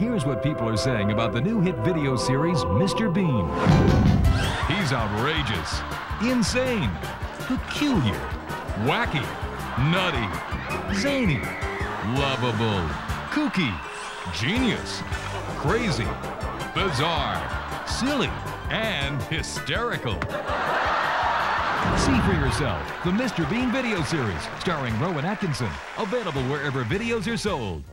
Here's what people are saying about the new hit video series, Mr. Bean. He's outrageous, insane, peculiar, wacky, nutty, zany, lovable, kooky, genius, crazy, bizarre, silly, and hysterical. See for yourself the Mr. Bean video series starring Rowan Atkinson. Available wherever videos are sold.